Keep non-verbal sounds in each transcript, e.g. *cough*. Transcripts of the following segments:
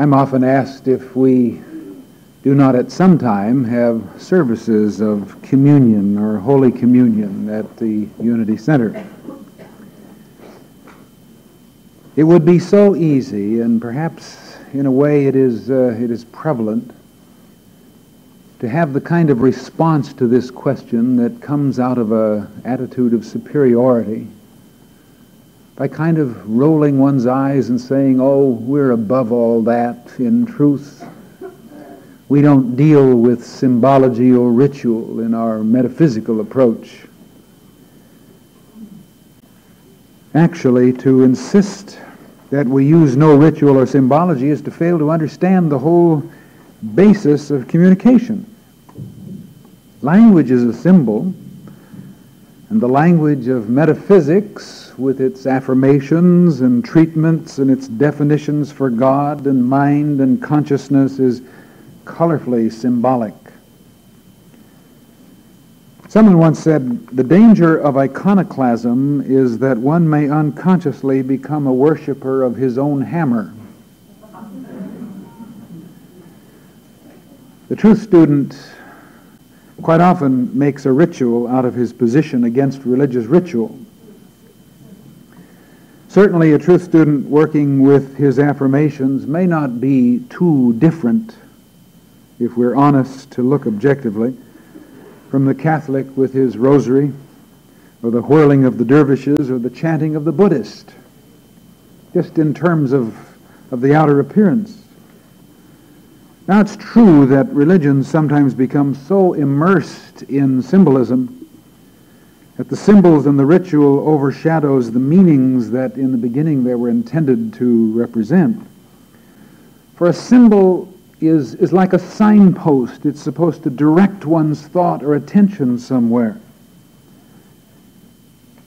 I'm often asked if we do not at some time have services of communion or Holy Communion at the Unity Center. It would be so easy, and perhaps in a way it is, uh, it is prevalent, to have the kind of response to this question that comes out of an attitude of superiority by kind of rolling one's eyes and saying, oh, we're above all that. In truth, we don't deal with symbology or ritual in our metaphysical approach. Actually, to insist that we use no ritual or symbology is to fail to understand the whole basis of communication. Language is a symbol, and the language of metaphysics, with its affirmations and treatments and its definitions for God and mind and consciousness, is colorfully symbolic. Someone once said, the danger of iconoclasm is that one may unconsciously become a worshiper of his own hammer. The truth student quite often makes a ritual out of his position against religious ritual. Certainly, a truth student working with his affirmations may not be too different, if we're honest to look objectively, from the Catholic with his rosary, or the whirling of the dervishes, or the chanting of the Buddhist, just in terms of, of the outer appearance. Now, it's true that religions sometimes become so immersed in symbolism that the symbols and the ritual overshadows the meanings that in the beginning they were intended to represent. For a symbol is, is like a signpost. It's supposed to direct one's thought or attention somewhere.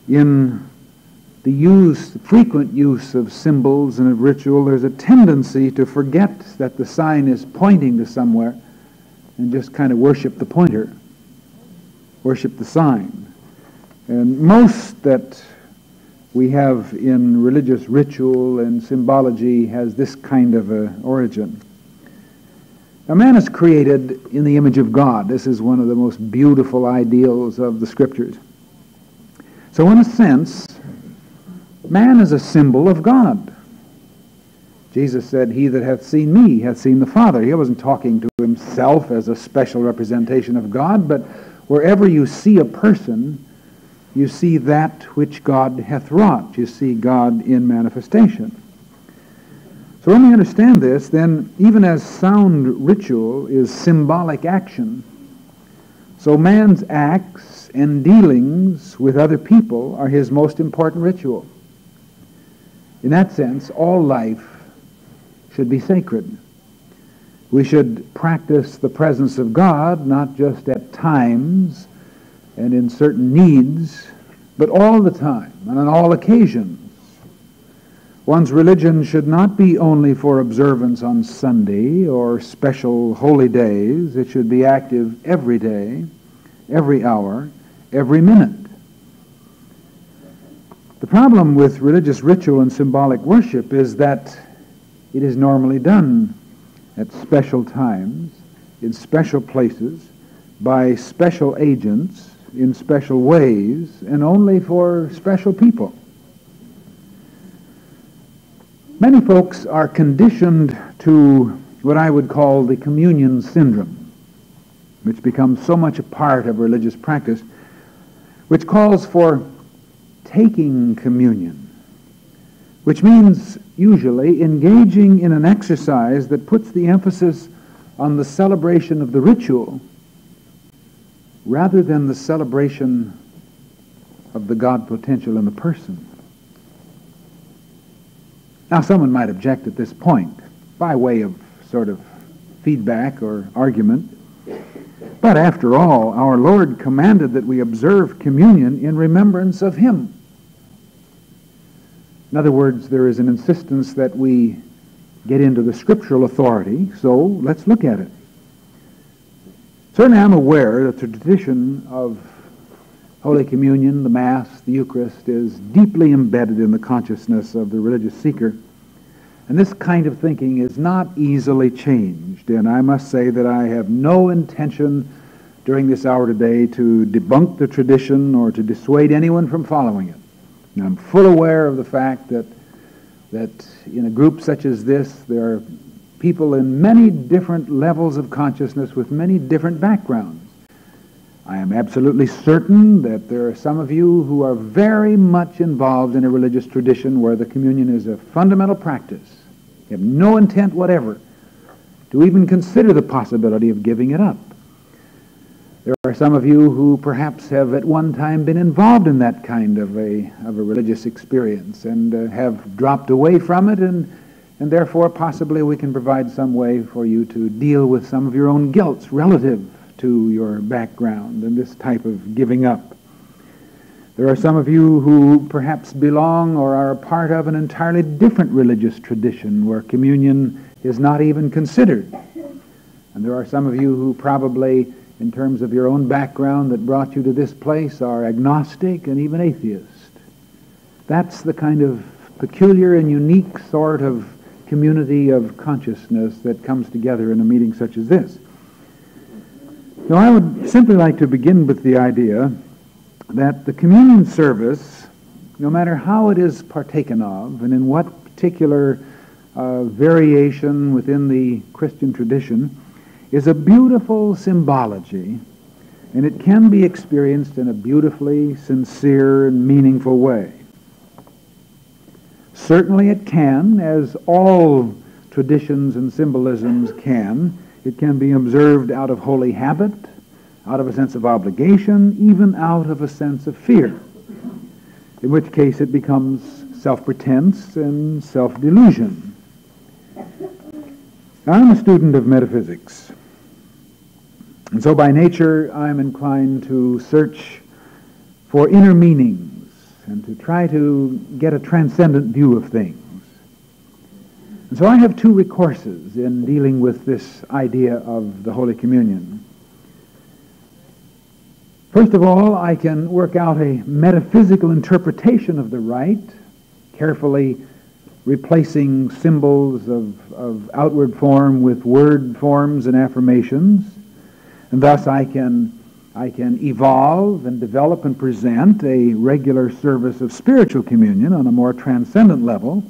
In the use, the frequent use of symbols and of ritual, there's a tendency to forget that the sign is pointing to somewhere and just kind of worship the pointer, worship the sign. And most that we have in religious ritual and symbology has this kind of a origin. A man is created in the image of God. This is one of the most beautiful ideals of the scriptures. So in a sense, Man is a symbol of God. Jesus said, He that hath seen me hath seen the Father. He wasn't talking to himself as a special representation of God, but wherever you see a person, you see that which God hath wrought. You see God in manifestation. So when we understand this, then even as sound ritual is symbolic action, so man's acts and dealings with other people are his most important ritual. In that sense, all life should be sacred. We should practice the presence of God not just at times and in certain needs, but all the time and on all occasions. One's religion should not be only for observance on Sunday or special holy days. It should be active every day, every hour, every minute. The problem with religious ritual and symbolic worship is that it is normally done at special times, in special places, by special agents, in special ways, and only for special people. Many folks are conditioned to what I would call the communion syndrome, which becomes so much a part of religious practice, which calls for taking communion, which means usually engaging in an exercise that puts the emphasis on the celebration of the ritual rather than the celebration of the God potential in the person. Now, someone might object at this point by way of sort of feedback or argument. But after all, our Lord commanded that we observe communion in remembrance of Him. In other words, there is an insistence that we get into the scriptural authority, so let's look at it. Certainly I'm aware that the tradition of Holy Communion, the Mass, the Eucharist is deeply embedded in the consciousness of the religious seeker. And this kind of thinking is not easily changed. And I must say that I have no intention during this hour today to debunk the tradition or to dissuade anyone from following it. And I'm full aware of the fact that, that in a group such as this, there are people in many different levels of consciousness with many different backgrounds. I am absolutely certain that there are some of you who are very much involved in a religious tradition where the communion is a fundamental practice. You have no intent whatever to even consider the possibility of giving it up. There are some of you who perhaps have at one time been involved in that kind of a, of a religious experience and uh, have dropped away from it, and, and therefore possibly we can provide some way for you to deal with some of your own guilts relative to your background and this type of giving up. There are some of you who perhaps belong or are a part of an entirely different religious tradition where communion is not even considered. And there are some of you who probably in terms of your own background that brought you to this place are agnostic and even atheist. That's the kind of peculiar and unique sort of community of consciousness that comes together in a meeting such as this. Now, I would simply like to begin with the idea that the communion service, no matter how it is partaken of and in what particular uh, variation within the Christian tradition, is a beautiful symbology, and it can be experienced in a beautifully sincere and meaningful way. Certainly it can, as all traditions and symbolisms can. It can be observed out of holy habit, out of a sense of obligation, even out of a sense of fear, in which case it becomes self-pretense and self-delusion. I'm a student of metaphysics. And so by nature, I'm inclined to search for inner meanings and to try to get a transcendent view of things. And so I have two recourses in dealing with this idea of the Holy Communion. First of all, I can work out a metaphysical interpretation of the rite, carefully replacing symbols of, of outward form with word forms and affirmations. And thus I can, I can evolve and develop and present a regular service of spiritual communion on a more transcendent level,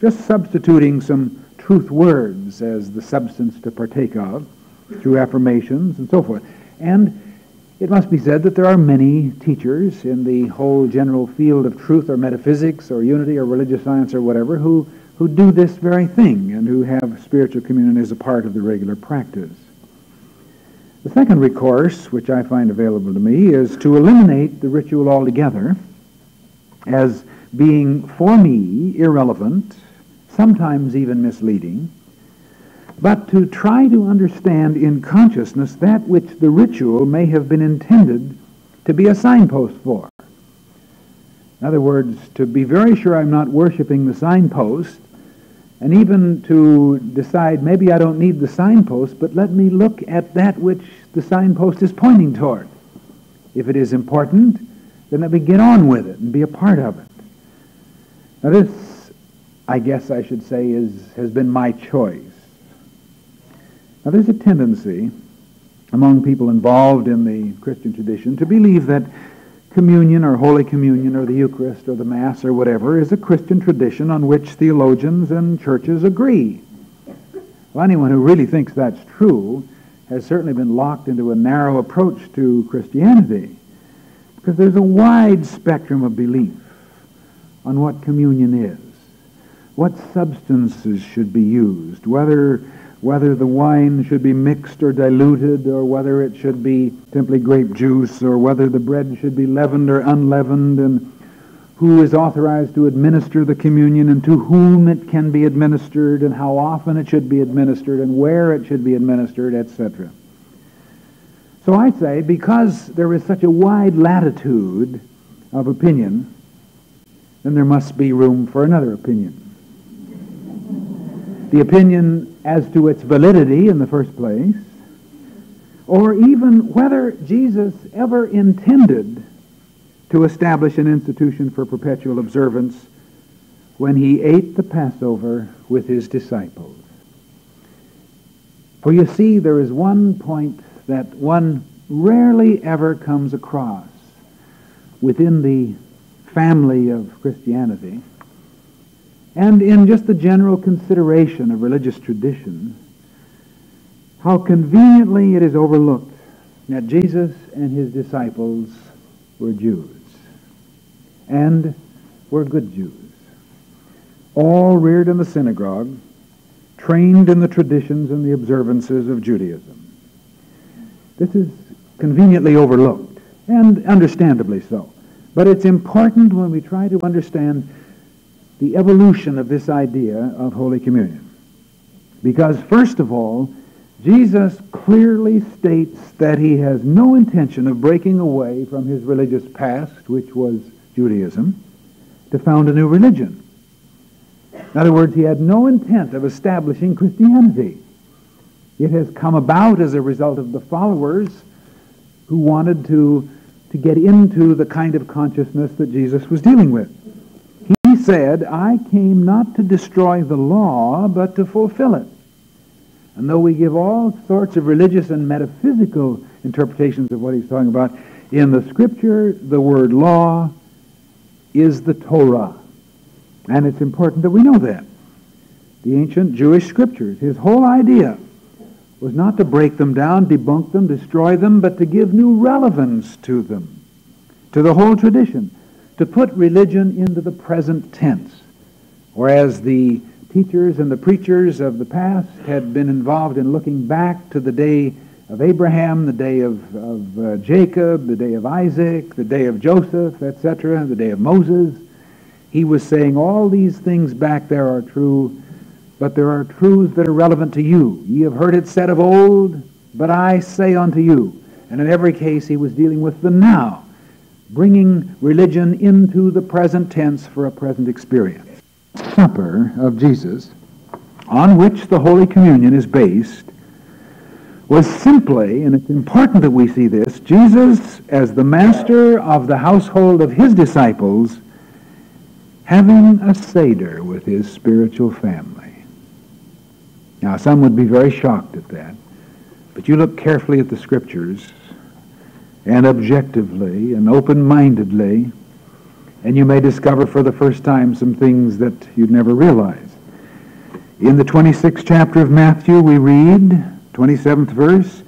just substituting some truth words as the substance to partake of through affirmations and so forth. And it must be said that there are many teachers in the whole general field of truth or metaphysics or unity or religious science or whatever who, who do this very thing and who have spiritual communion as a part of the regular practice. The second recourse, which I find available to me, is to eliminate the ritual altogether as being, for me, irrelevant, sometimes even misleading, but to try to understand in consciousness that which the ritual may have been intended to be a signpost for. In other words, to be very sure I'm not worshiping the signpost and even to decide maybe I don't need the signpost, but let me look at that which the signpost is pointing toward. If it is important, then let me get on with it and be a part of it. Now this, I guess I should say, is, has been my choice. Now there's a tendency among people involved in the Christian tradition to believe that communion or Holy Communion or the Eucharist or the Mass or whatever is a Christian tradition on which theologians and churches agree. Well, anyone who really thinks that's true has certainly been locked into a narrow approach to Christianity because there's a wide spectrum of belief on what communion is, what substances should be used, whether whether the wine should be mixed or diluted, or whether it should be simply grape juice, or whether the bread should be leavened or unleavened, and who is authorized to administer the communion, and to whom it can be administered, and how often it should be administered, and where it should be administered, etc. So I say, because there is such a wide latitude of opinion, then there must be room for another opinion. The opinion as to its validity in the first place, or even whether Jesus ever intended to establish an institution for perpetual observance when he ate the Passover with his disciples. For you see, there is one point that one rarely ever comes across within the family of Christianity and in just the general consideration of religious tradition, how conveniently it is overlooked that Jesus and his disciples were Jews and were good Jews, all reared in the synagogue, trained in the traditions and the observances of Judaism. This is conveniently overlooked, and understandably so. But it's important when we try to understand the evolution of this idea of Holy Communion. Because, first of all, Jesus clearly states that he has no intention of breaking away from his religious past, which was Judaism, to found a new religion. In other words, he had no intent of establishing Christianity. It has come about as a result of the followers who wanted to, to get into the kind of consciousness that Jesus was dealing with. Said, I came not to destroy the law, but to fulfill it. And though we give all sorts of religious and metaphysical interpretations of what he's talking about, in the scripture, the word law is the Torah. And it's important that we know that. The ancient Jewish scriptures, his whole idea was not to break them down, debunk them, destroy them, but to give new relevance to them, to the whole tradition, to put religion into the present tense. Whereas the teachers and the preachers of the past had been involved in looking back to the day of Abraham, the day of, of uh, Jacob, the day of Isaac, the day of Joseph, etc., the day of Moses. He was saying all these things back there are true, but there are truths that are relevant to you. Ye have heard it said of old, but I say unto you. And in every case, he was dealing with the now, bringing religion into the present tense for a present experience. Supper of Jesus, on which the Holy Communion is based, was simply, and it's important that we see this, Jesus, as the master of the household of his disciples, having a Seder with his spiritual family. Now, some would be very shocked at that, but you look carefully at the Scriptures, and objectively and open-mindedly, and you may discover for the first time some things that you'd never realize. In the 26th chapter of Matthew, we read, 27th verse,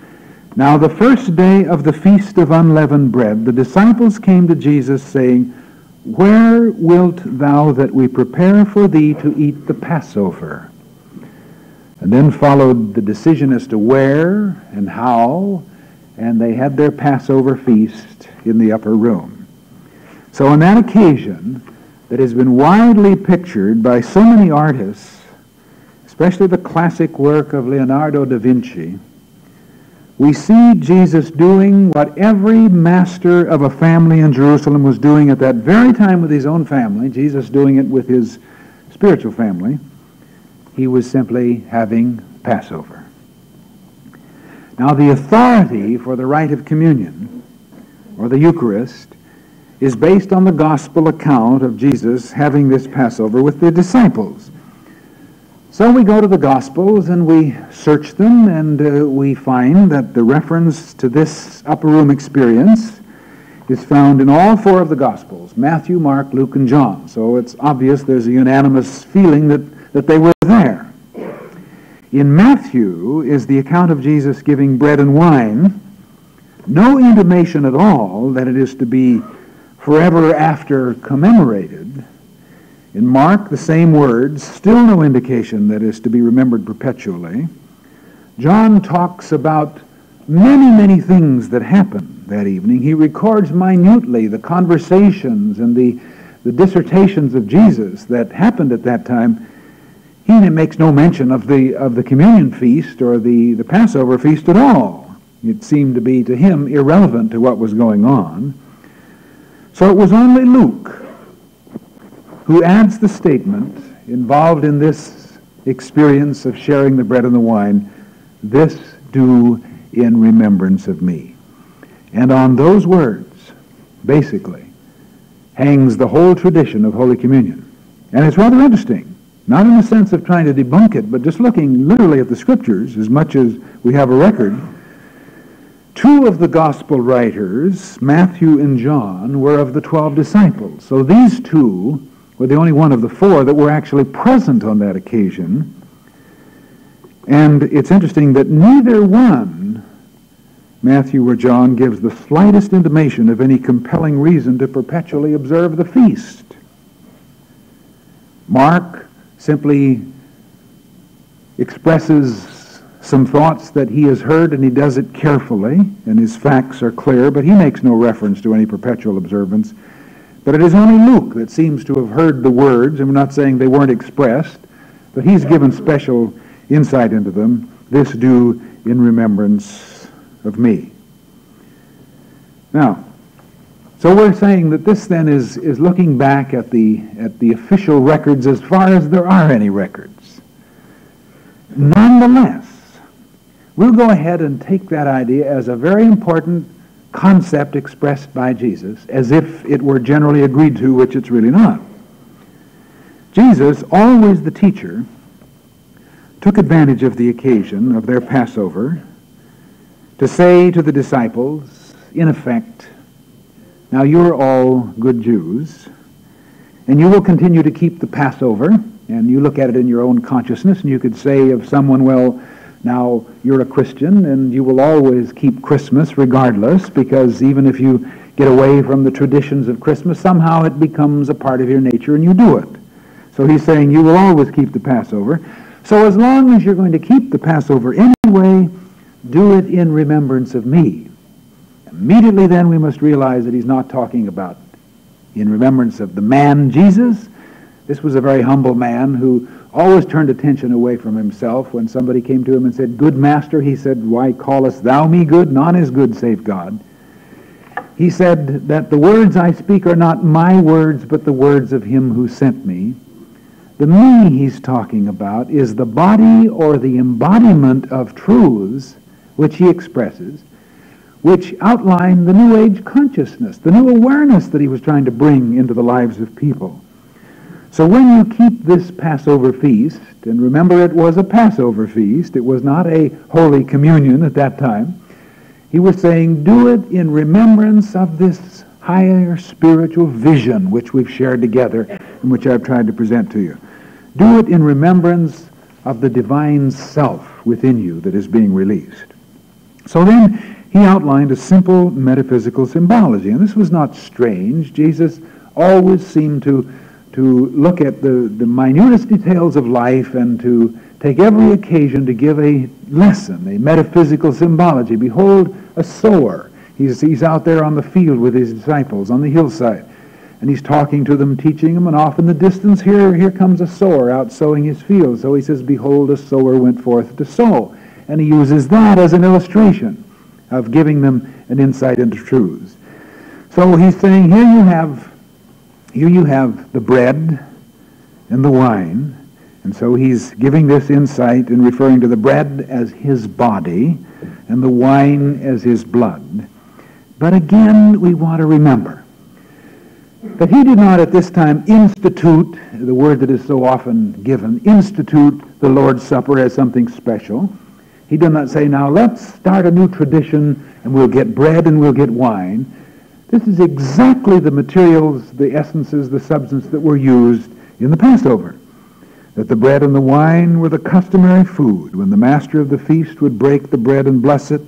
Now the first day of the feast of unleavened bread, the disciples came to Jesus, saying, Where wilt thou that we prepare for thee to eat the Passover? And then followed the decision as to where and how, and they had their Passover feast in the upper room. So on that occasion that has been widely pictured by so many artists, especially the classic work of Leonardo da Vinci, we see Jesus doing what every master of a family in Jerusalem was doing at that very time with his own family, Jesus doing it with his spiritual family. He was simply having Passover. Now, the authority for the rite of communion, or the Eucharist, is based on the gospel account of Jesus having this Passover with the disciples. So we go to the Gospels and we search them and uh, we find that the reference to this upper room experience is found in all four of the Gospels Matthew, Mark, Luke, and John. So it's obvious there's a unanimous feeling that, that they were there. In Matthew is the account of Jesus giving bread and wine, no intimation at all that it is to be forever after commemorated. In Mark, the same words, still no indication that is to be remembered perpetually. John talks about many, many things that happened that evening. He records minutely the conversations and the, the dissertations of Jesus that happened at that time. He makes no mention of the, of the communion feast or the, the Passover feast at all. It seemed to be to him irrelevant to what was going on. So it was only Luke who adds the statement involved in this experience of sharing the bread and the wine, this do in remembrance of me. And on those words, basically, hangs the whole tradition of Holy Communion. And it's rather interesting Not in the sense of trying to debunk it, but just looking literally at the scriptures as much as we have a record. Two of the gospel writers, Matthew and John, were of the twelve disciples. So these two were the only one of the four that were actually present on that occasion. And it's interesting that neither one, Matthew or John, gives the slightest intimation of any compelling reason to perpetually observe the feast. Mark simply expresses some thoughts that he has heard and he does it carefully, and his facts are clear, but he makes no reference to any perpetual observance. But it is only Luke that seems to have heard the words, and we're not saying they weren't expressed, but he's given special insight into them. This do in remembrance of me. Now, so we're saying that this then is, is looking back at the, at the official records as far as there are any records. Nonetheless, we'll go ahead and take that idea as a very important concept expressed by Jesus, as if it were generally agreed to, which it's really not. Jesus, always the teacher, took advantage of the occasion of their Passover to say to the disciples, in effect, now, you're all good Jews, and you will continue to keep the Passover, and you look at it in your own consciousness, and you could say of someone, well, now you're a Christian, and you will always keep Christmas regardless, because even if you get away from the traditions of Christmas, somehow it becomes a part of your nature, and you do it. So he's saying you will always keep the Passover. So as long as you're going to keep the Passover anyway, do it in remembrance of me. Immediately then we must realize that he's not talking about in remembrance of the man Jesus. This was a very humble man who always turned attention away from himself. When somebody came to him and said, Good master, he said, Why callest thou me good? None is good save God. He said that the words I speak are not my words, but the words of him who sent me. The me he's talking about is the body or the embodiment of truths which he expresses which outline the New Age consciousness, the new awareness that he was trying to bring into the lives of people. So when you keep this Passover feast, and remember it was a Passover feast, it was not a Holy Communion at that time, he was saying, do it in remembrance of this higher spiritual vision which we've shared together and which I've tried to present to you. Do it in remembrance of the divine self within you that is being released. So then, he outlined a simple metaphysical symbology. And this was not strange. Jesus always seemed to, to look at the, the minutest details of life and to take every occasion to give a lesson, a metaphysical symbology. Behold, a sower. He's, he's out there on the field with his disciples on the hillside. And he's talking to them, teaching them, and off in the distance, here, here comes a sower out sowing his field. So he says, Behold, a sower went forth to sow. And he uses that as an illustration of giving them an insight into truths. So he's saying, here you have, here you have the bread and the wine. And so he's giving this insight and referring to the bread as his body and the wine as his blood. But again, we want to remember that he did not at this time institute, the word that is so often given, institute the Lord's Supper as something special. He did not say, now let's start a new tradition and we'll get bread and we'll get wine. This is exactly the materials, the essences, the substance that were used in the Passover. That the bread and the wine were the customary food when the master of the feast would break the bread and bless it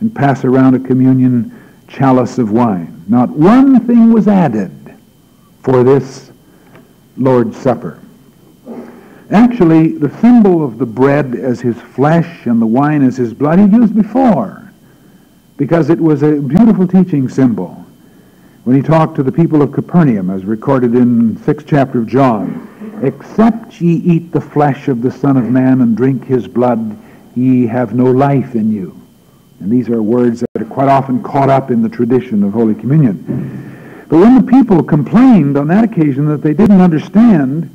and pass around a communion chalice of wine. Not one thing was added for this Lord's Supper. Actually, the symbol of the bread as his flesh and the wine as his blood he used before because it was a beautiful teaching symbol. When he talked to the people of Capernaum, as recorded in 6th chapter of John, Except ye eat the flesh of the Son of Man and drink his blood, ye have no life in you. And these are words that are quite often caught up in the tradition of Holy Communion. But when the people complained on that occasion that they didn't understand,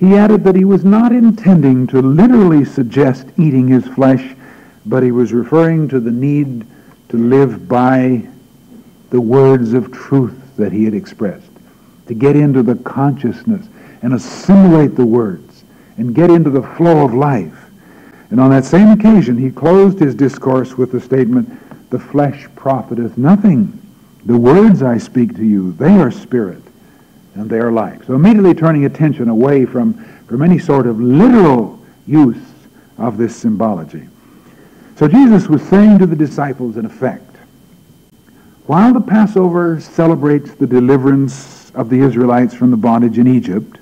he added that he was not intending to literally suggest eating his flesh, but he was referring to the need to live by the words of truth that he had expressed, to get into the consciousness and assimilate the words and get into the flow of life. And on that same occasion, he closed his discourse with the statement, The flesh profiteth nothing. The words I speak to you, they are spirit and they are life. So immediately turning attention away from, from any sort of literal use of this symbology. So Jesus was saying to the disciples, in effect, while the Passover celebrates the deliverance of the Israelites from the bondage in Egypt,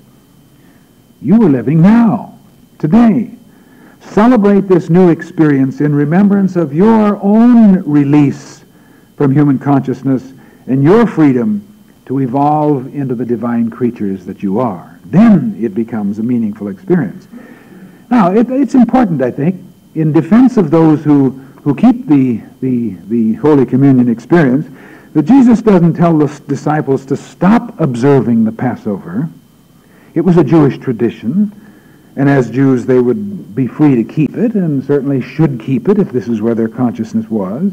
you are living now, today. Celebrate this new experience in remembrance of your own release from human consciousness and your freedom to evolve into the divine creatures that you are. Then it becomes a meaningful experience. Now, it, it's important, I think, in defense of those who, who keep the, the, the Holy Communion experience, that Jesus doesn't tell the disciples to stop observing the Passover. It was a Jewish tradition, and as Jews they would be free to keep it, and certainly should keep it if this is where their consciousness was.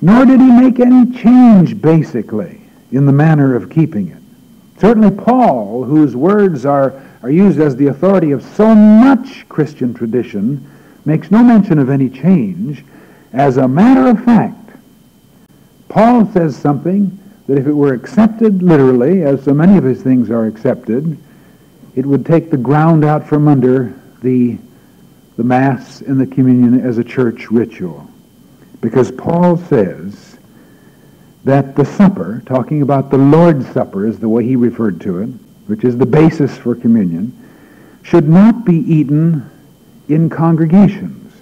Nor did he make any change, basically, in the manner of keeping it. Certainly Paul, whose words are, are used as the authority of so much Christian tradition, makes no mention of any change. As a matter of fact, Paul says something that if it were accepted literally, as so many of his things are accepted, it would take the ground out from under the, the Mass and the communion as a church ritual. Because Paul says that the supper, talking about the Lord's Supper is the way he referred to it, which is the basis for communion, should not be eaten in congregations.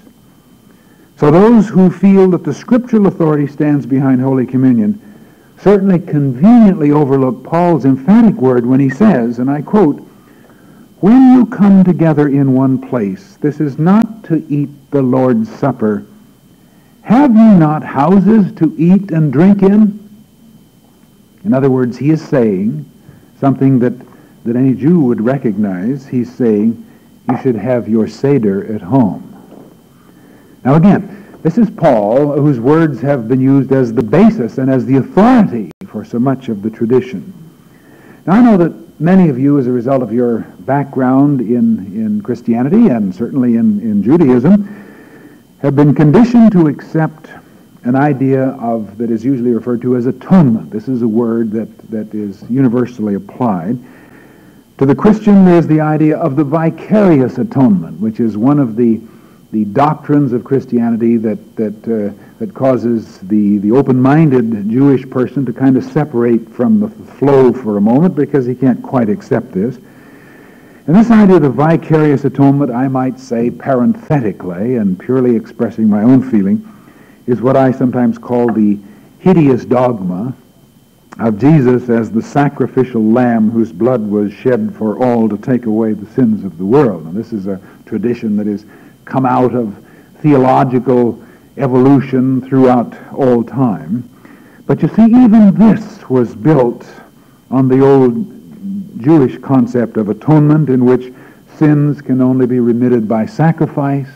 So those who feel that the scriptural authority stands behind Holy Communion certainly conveniently overlook Paul's emphatic word when he says, and I quote, When you come together in one place, this is not to eat the Lord's Supper. Have you not houses to eat and drink in? In other words, he is saying something that, that any Jew would recognize. He's saying, you should have your Seder at home. Now again, this is Paul, whose words have been used as the basis and as the authority for so much of the tradition. Now I know that many of you, as a result of your background in, in Christianity and certainly in, in Judaism, have been conditioned to accept an idea of that is usually referred to as atonement. This is a word that, that is universally applied. To the Christian, there's the idea of the vicarious atonement, which is one of the, the doctrines of Christianity that, that, uh, that causes the, the open-minded Jewish person to kind of separate from the flow for a moment because he can't quite accept this. And this idea of the vicarious atonement, I might say parenthetically and purely expressing my own feeling, is what I sometimes call the hideous dogma of Jesus as the sacrificial lamb whose blood was shed for all to take away the sins of the world. And this is a tradition that has come out of theological evolution throughout all time. But you see, even this was built on the old Jewish concept of atonement in which sins can only be remitted by sacrifice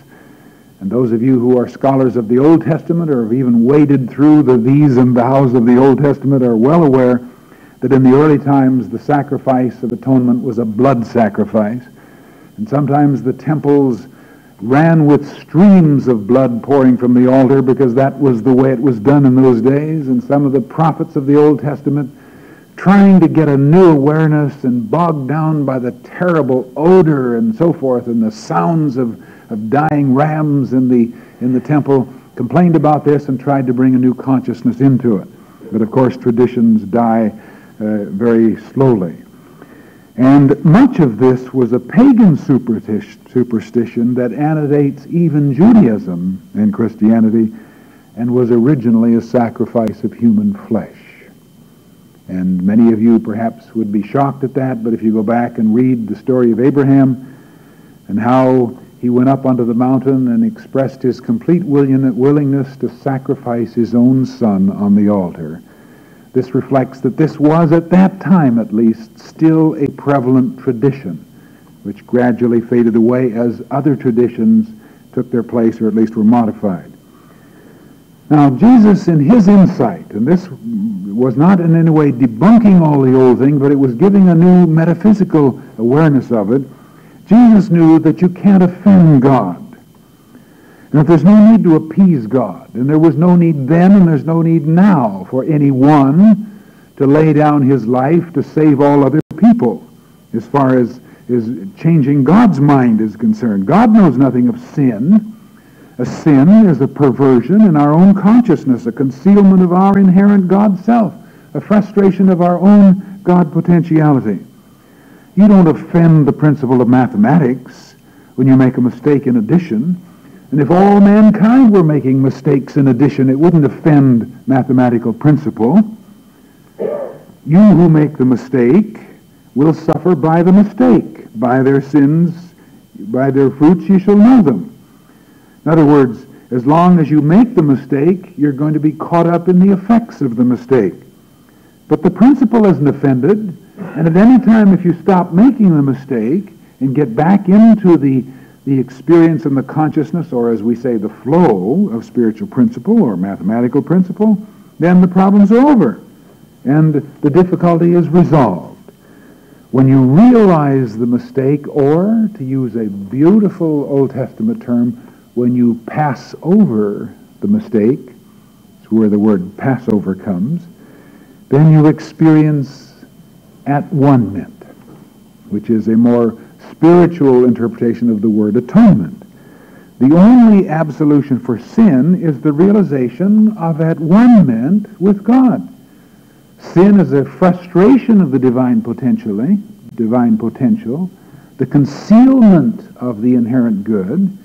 and those of you who are scholars of the Old Testament or have even waded through the these and thous of the Old Testament are well aware that in the early times the sacrifice of atonement was a blood sacrifice. And sometimes the temples ran with streams of blood pouring from the altar because that was the way it was done in those days. And some of the prophets of the Old Testament trying to get a new awareness and bogged down by the terrible odor and so forth and the sounds of of dying rams in the, in the temple, complained about this and tried to bring a new consciousness into it. But of course, traditions die uh, very slowly. And much of this was a pagan superstition that antedates even Judaism and Christianity and was originally a sacrifice of human flesh. And many of you perhaps would be shocked at that, but if you go back and read the story of Abraham and how he went up onto the mountain and expressed his complete willingness to sacrifice his own son on the altar. This reflects that this was, at that time at least, still a prevalent tradition, which gradually faded away as other traditions took their place or at least were modified. Now, Jesus, in his insight, and this was not in any way debunking all the old thing, but it was giving a new metaphysical awareness of it, Jesus knew that you can't offend God. And that there's no need to appease God. And there was no need then and there's no need now for anyone to lay down his life to save all other people as far as is changing God's mind is concerned. God knows nothing of sin. A sin is a perversion in our own consciousness, a concealment of our inherent God self, a frustration of our own God potentiality. You don't offend the principle of mathematics when you make a mistake in addition. And if all mankind were making mistakes in addition, it wouldn't offend mathematical principle. You who make the mistake will suffer by the mistake. By their sins, by their fruits you shall know them. In other words, as long as you make the mistake, you're going to be caught up in the effects of the mistake. But the principle isn't offended, and at any time if you stop making the mistake and get back into the, the experience and the consciousness, or as we say, the flow of spiritual principle or mathematical principle, then the problems over and the difficulty is resolved. When you realize the mistake, or, to use a beautiful Old Testament term, when you pass over the mistake, it's where the word Passover comes, then you experience at one ment, which is a more spiritual interpretation of the word atonement. The only absolution for sin is the realization of at one ment with God. Sin is a frustration of the divine potentially, divine potential, the concealment of the inherent good,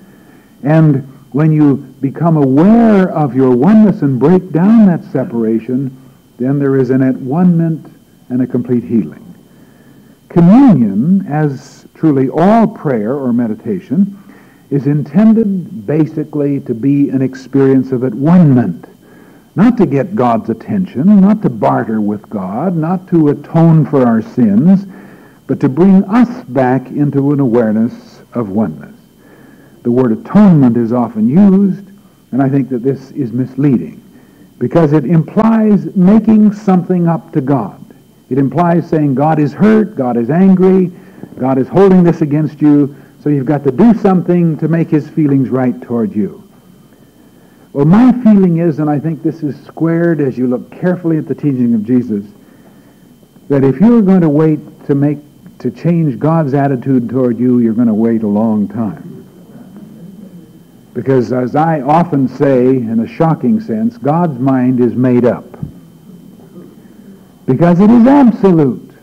and when you become aware of your oneness and break down that separation, then there is an at-one-ment and a complete healing. Communion, as truly all prayer or meditation, is intended basically to be an experience of at-one-ment not to get God's attention, not to barter with God, not to atone for our sins, but to bring us back into an awareness of oneness. The word atonement is often used, and I think that this is misleading because it implies making something up to God. It implies saying God is hurt, God is angry, God is holding this against you, so you've got to do something to make his feelings right toward you. Well, my feeling is, and I think this is squared as you look carefully at the teaching of Jesus, that if you're going to wait to make to change God's attitude toward you, you're going to wait a long time. Because as I often say, in a shocking sense, God's mind is made up. Because it is absolute.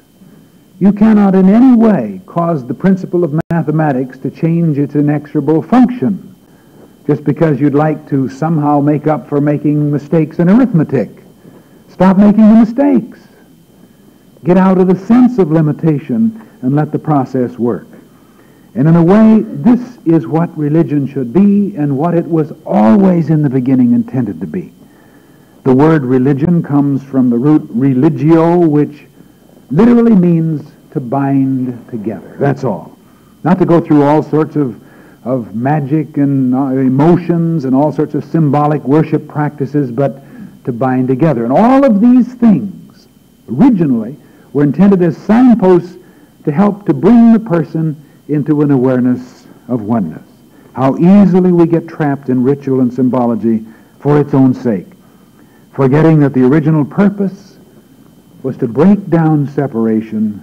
You cannot in any way cause the principle of mathematics to change its inexorable function just because you'd like to somehow make up for making mistakes in arithmetic. Stop making the mistakes. Get out of the sense of limitation and let the process work. And in a way, this is what religion should be and what it was always in the beginning intended to be. The word religion comes from the root religio, which literally means to bind together. That's all. Not to go through all sorts of of magic and uh, emotions and all sorts of symbolic worship practices, but to bind together. And all of these things originally were intended as signposts to help to bring the person into an awareness of oneness. How easily we get trapped in ritual and symbology for its own sake, forgetting that the original purpose was to break down separation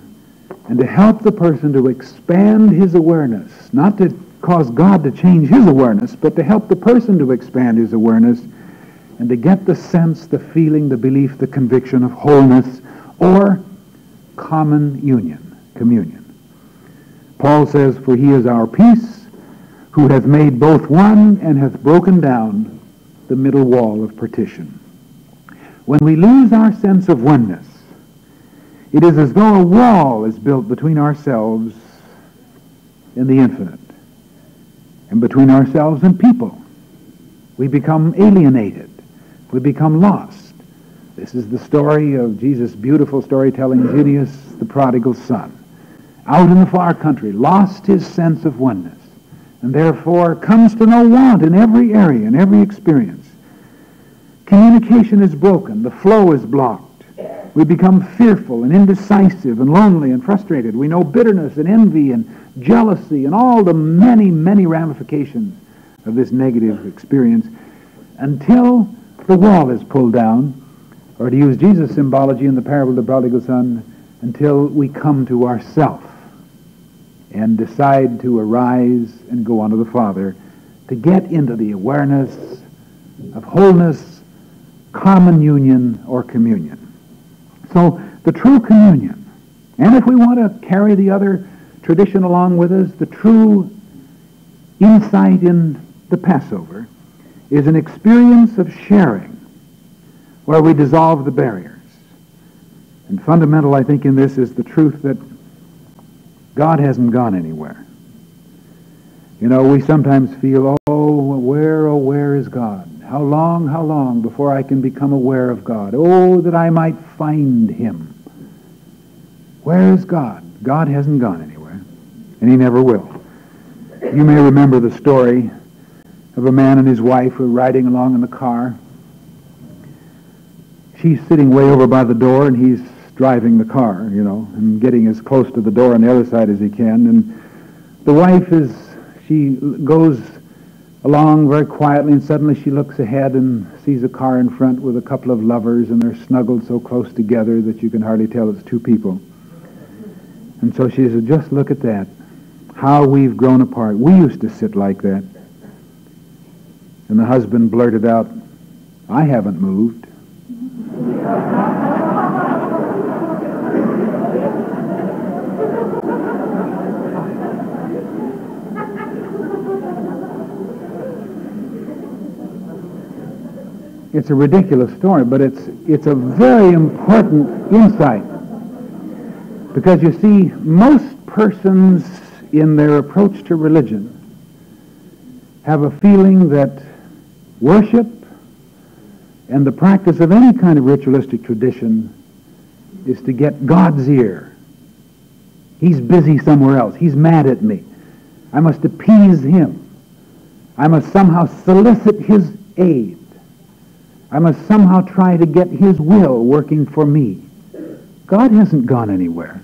and to help the person to expand his awareness, not to cause God to change his awareness, but to help the person to expand his awareness and to get the sense, the feeling, the belief, the conviction of wholeness or common union, communion. Paul says, For he is our peace, who hath made both one and hath broken down the middle wall of partition. When we lose our sense of oneness, it is as though a wall is built between ourselves and the infinite and between ourselves and people. We become alienated. We become lost. This is the story of Jesus' beautiful storytelling, Junius, the prodigal son. Out in the far country, lost his sense of oneness, and therefore comes to no want in every area, in every experience. Communication is broken. The flow is blocked. We become fearful and indecisive and lonely and frustrated. We know bitterness and envy and jealousy and all the many, many ramifications of this negative experience until the wall is pulled down, or to use Jesus' symbology in the parable of the prodigal son, until we come to ourself and decide to arise and go unto the Father to get into the awareness of wholeness, common union, or communion. So the true communion, and if we want to carry the other tradition along with us, the true insight in the Passover is an experience of sharing where we dissolve the barriers. And fundamental, I think, in this is the truth that God hasn't gone anywhere. You know, we sometimes feel, oh, where, oh, where is God? How long, how long before I can become aware of God? Oh, that I might find him. Where is God? God hasn't gone anywhere, and he never will. You may remember the story of a man and his wife who are riding along in the car. She's sitting way over by the door, and he's driving the car, you know, and getting as close to the door on the other side as he can. And the wife is, she goes along very quietly, and suddenly she looks ahead and sees a car in front with a couple of lovers, and they're snuggled so close together that you can hardly tell it's two people. And so she says, just look at that. How we've grown apart. We used to sit like that. And the husband blurted out, I haven't moved. *laughs* It's a ridiculous story, but it's, it's a very important insight. Because you see, most persons in their approach to religion have a feeling that worship and the practice of any kind of ritualistic tradition is to get God's ear. He's busy somewhere else. He's mad at me. I must appease him. I must somehow solicit his aid. I must somehow try to get his will working for me. God hasn't gone anywhere.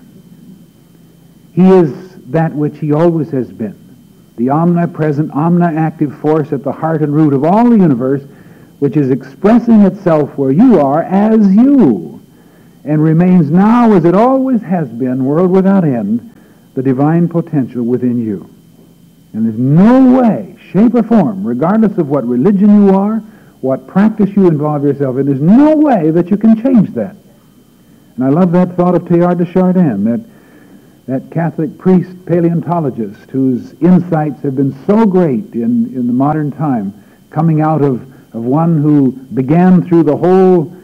He is that which he always has been, the omnipresent, omniactive force at the heart and root of all the universe, which is expressing itself where you are as you, and remains now as it always has been, world without end, the divine potential within you. And there's no way, shape, or form, regardless of what religion you are, what practice you involve yourself in, there's no way that you can change that. And I love that thought of Teilhard de Chardin, that, that Catholic priest paleontologist whose insights have been so great in, in the modern time, coming out of, of one who began through the whole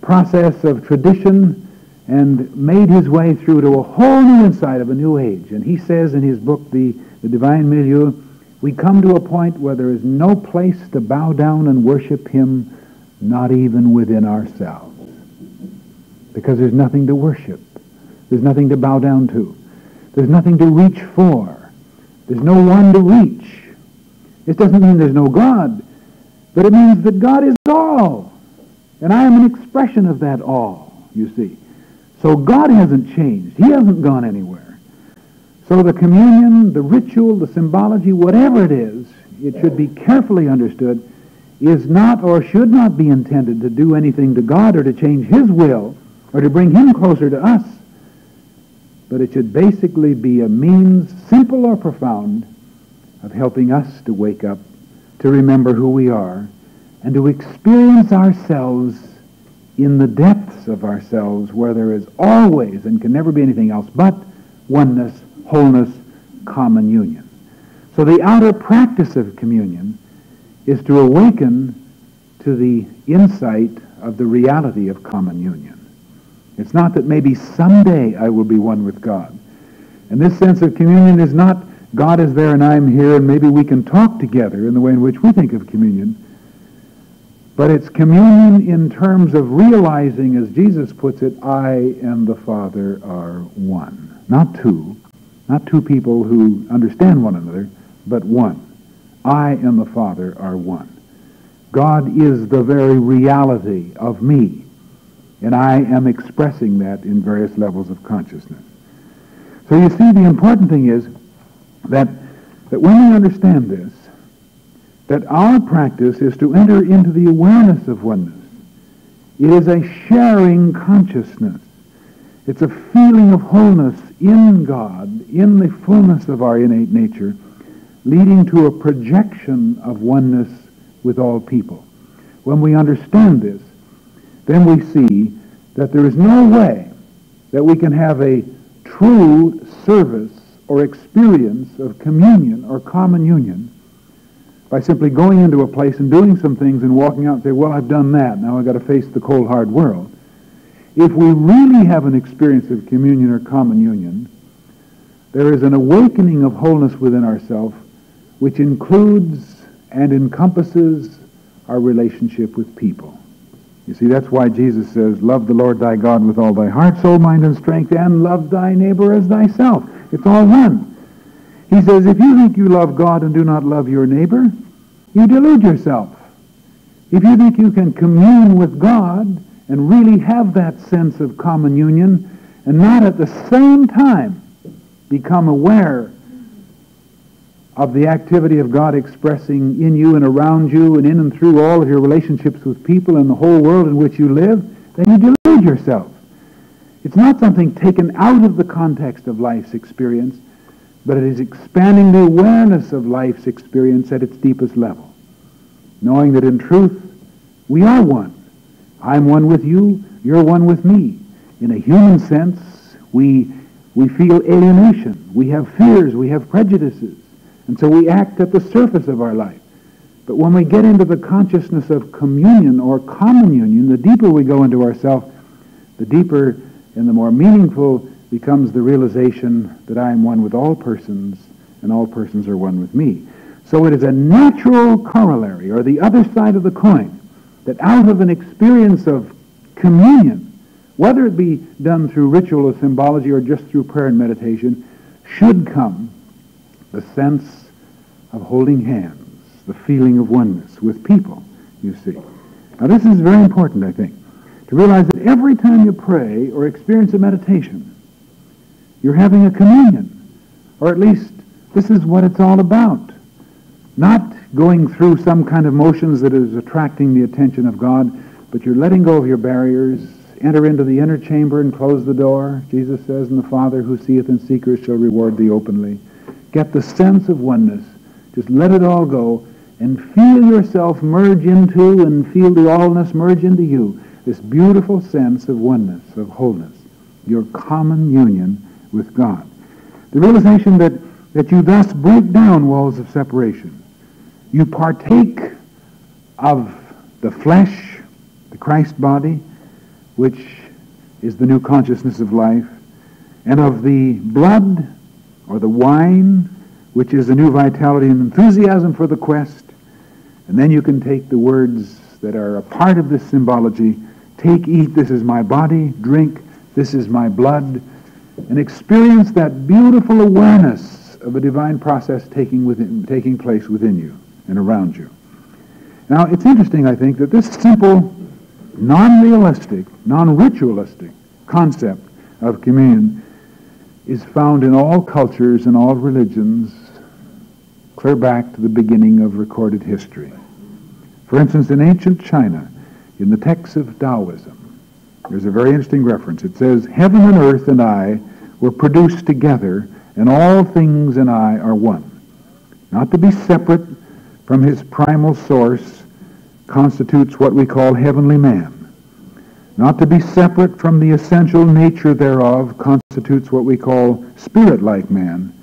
process of tradition and made his way through to a whole new insight of a new age. And he says in his book, The, the Divine Milieu, we come to a point where there is no place to bow down and worship him, not even within ourselves. Because there's nothing to worship. There's nothing to bow down to. There's nothing to reach for. There's no one to reach. This doesn't mean there's no God, but it means that God is all. And I am an expression of that all, you see. So God hasn't changed. He hasn't gone anywhere. So the communion, the ritual, the symbology, whatever it is, it should be carefully understood, is not or should not be intended to do anything to God or to change His will or to bring Him closer to us. But it should basically be a means, simple or profound, of helping us to wake up, to remember who we are, and to experience ourselves in the depths of ourselves where there is always and can never be anything else but oneness wholeness, common union. So the outer practice of communion is to awaken to the insight of the reality of common union. It's not that maybe someday I will be one with God. And this sense of communion is not God is there and I'm here and maybe we can talk together in the way in which we think of communion. But it's communion in terms of realizing, as Jesus puts it, I and the Father are one. Not two, not two people who understand one another, but one. I and the Father are one. God is the very reality of me. And I am expressing that in various levels of consciousness. So you see, the important thing is that, that when we understand this, that our practice is to enter into the awareness of oneness. It is a sharing consciousness. It's a feeling of wholeness in God, in the fullness of our innate nature, leading to a projection of oneness with all people. When we understand this, then we see that there is no way that we can have a true service or experience of communion or common union by simply going into a place and doing some things and walking out and say, well, I've done that. Now I've got to face the cold, hard world. If we really have an experience of communion or common union, there is an awakening of wholeness within ourselves which includes and encompasses our relationship with people. You see, that's why Jesus says, love the Lord thy God with all thy heart, soul, mind, and strength, and love thy neighbor as thyself. It's all one. He says, if you think you love God and do not love your neighbor, you delude yourself. If you think you can commune with God and really have that sense of common union and not at the same time become aware of the activity of God expressing in you and around you and in and through all of your relationships with people and the whole world in which you live, then you delude yourself. It's not something taken out of the context of life's experience, but it is expanding the awareness of life's experience at its deepest level, knowing that in truth we are one. I'm one with you, you're one with me. In a human sense, we, we feel alienation, we have fears, we have prejudices. And so we act at the surface of our life. But when we get into the consciousness of communion or common union, the deeper we go into ourself, the deeper and the more meaningful becomes the realization that I am one with all persons and all persons are one with me. So it is a natural corollary, or the other side of the coin, that out of an experience of communion, whether it be done through ritual or symbology or just through prayer and meditation, should come the sense of holding hands, the feeling of oneness with people, you see. Now this is very important, I think, to realize that every time you pray or experience a meditation, you're having a communion. Or at least this is what it's all about. Not going through some kind of motions that is attracting the attention of God, but you're letting go of your barriers, enter into the inner chamber and close the door. Jesus says, And the Father who seeth in secret shall reward thee openly. Get the sense of oneness. Just let it all go and feel yourself merge into and feel the allness merge into you. This beautiful sense of oneness, of wholeness, your common union with God. The realization that, that you thus break down walls of separation. You partake of the flesh, the Christ body, which is the new consciousness of life, and of the blood or the wine, which is the new vitality and enthusiasm for the quest. And then you can take the words that are a part of this symbology. Take, eat, this is my body, drink, this is my blood, and experience that beautiful awareness of a divine process taking, within, taking place within you and around you. Now, it's interesting, I think, that this simple, non-realistic, non-ritualistic concept of communion is found in all cultures and all religions clear back to the beginning of recorded history. For instance, in ancient China, in the texts of Taoism, there's a very interesting reference. It says, Heaven and earth and I were produced together, and all things and I are one. Not to be separate from his primal source constitutes what we call heavenly man. Not to be separate from the essential nature thereof constitutes what we call spirit-like man.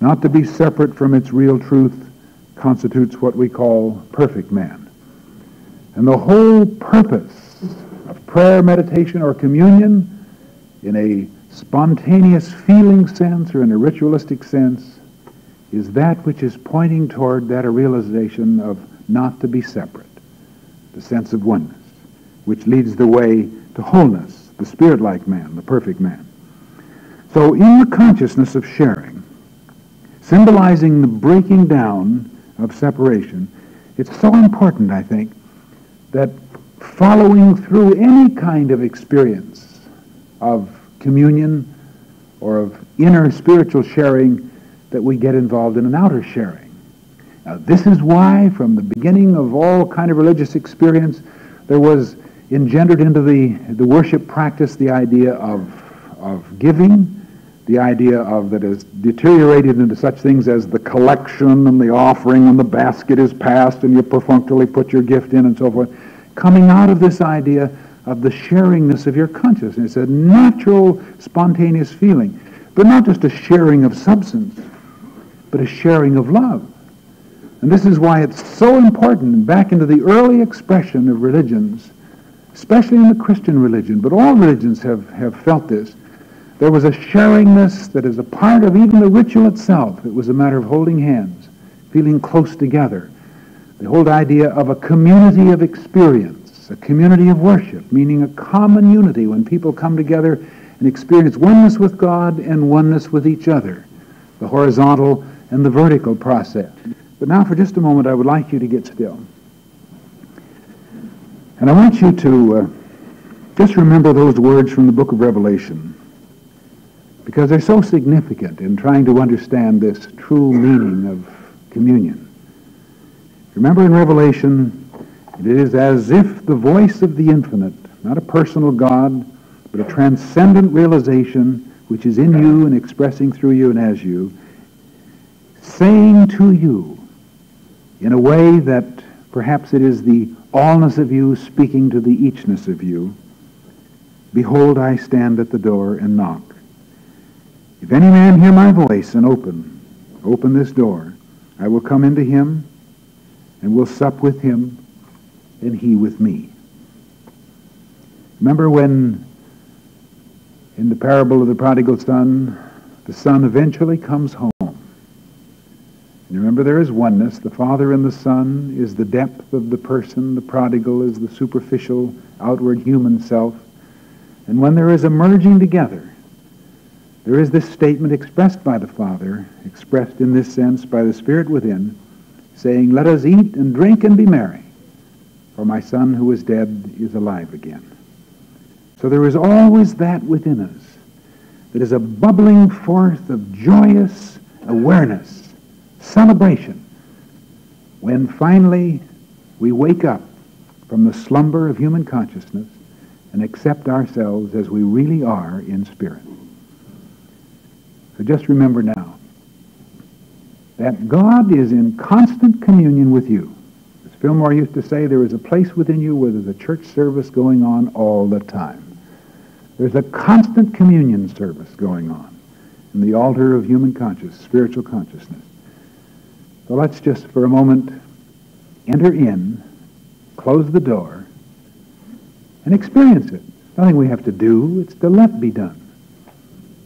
Not to be separate from its real truth constitutes what we call perfect man. And the whole purpose of prayer, meditation, or communion in a spontaneous feeling sense or in a ritualistic sense is that which is pointing toward that a realization of not to be separate, the sense of oneness which leads the way to wholeness, the spirit-like man, the perfect man. So in the consciousness of sharing, symbolizing the breaking down of separation, it's so important, I think, that following through any kind of experience of communion or of inner spiritual sharing that we get involved in an outer sharing. Now, this is why, from the beginning of all kind of religious experience, there was engendered into the, the worship practice the idea of, of giving, the idea of that has deteriorated into such things as the collection and the offering and the basket is passed and you perfunctorily put your gift in and so forth, coming out of this idea of the sharingness of your consciousness, a natural, spontaneous feeling, but not just a sharing of substance, but a sharing of love. And this is why it's so important, back into the early expression of religions, especially in the Christian religion, but all religions have, have felt this. There was a sharingness that is a part of even the ritual itself. It was a matter of holding hands, feeling close together. The whole idea of a community of experience, a community of worship, meaning a common unity when people come together and experience oneness with God and oneness with each other, the horizontal and the vertical process. But now for just a moment, I would like you to get still. And I want you to uh, just remember those words from the book of Revelation because they're so significant in trying to understand this true meaning of communion. Remember in Revelation, it is as if the voice of the infinite, not a personal God, but a transcendent realization which is in you and expressing through you and as you, saying to you in a way that perhaps it is the allness of you speaking to the eachness of you, Behold, I stand at the door and knock. If any man hear my voice and open, open this door, I will come into him and will sup with him and he with me. Remember when in the parable of the prodigal son, the son eventually comes home. Remember, there is oneness. The Father and the Son is the depth of the person. The prodigal is the superficial, outward human self. And when there is a merging together, there is this statement expressed by the Father, expressed in this sense by the Spirit within, saying, Let us eat and drink and be merry, for my son who is dead is alive again. So there is always that within us that is a bubbling forth of joyous awareness, celebration, when finally we wake up from the slumber of human consciousness and accept ourselves as we really are in spirit. So just remember now that God is in constant communion with you. As Fillmore used to say, there is a place within you where there's a church service going on all the time. There's a constant communion service going on in the altar of human consciousness, spiritual consciousness. So let's just for a moment enter in, close the door, and experience it. Nothing we have to do. It's to let be done.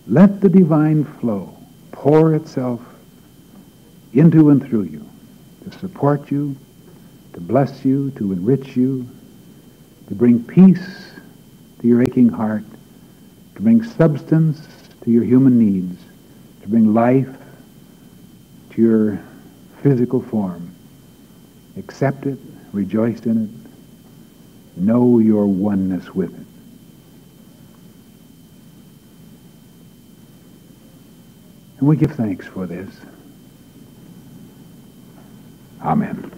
Let the divine flow pour itself into and through you to support you, to bless you, to enrich you, to bring peace to your aching heart, to bring substance to your human needs, to bring life to your physical form. Accept it, rejoice in it, know your oneness with it. And we give thanks for this. Amen.